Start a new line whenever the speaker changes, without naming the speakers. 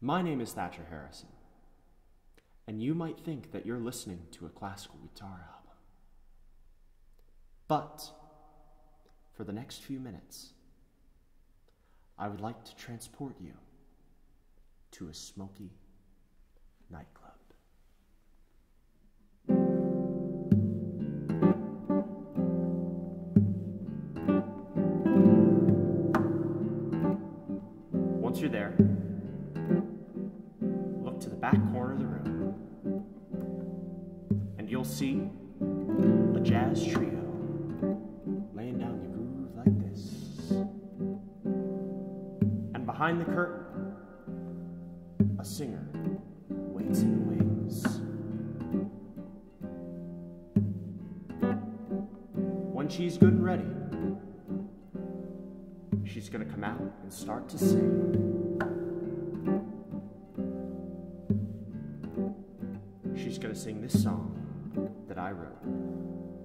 My name is Thatcher Harrison, and you might think that you're listening to a classical guitar album. But for the next few minutes, I would like to transport you to a smoky nightclub. Once you're there, back corner of the room, and you'll see a jazz trio laying down the groove like this. And behind the curtain, a singer waits in the wings. When she's good and ready, she's gonna come out and start to sing. She's gonna sing this song that I wrote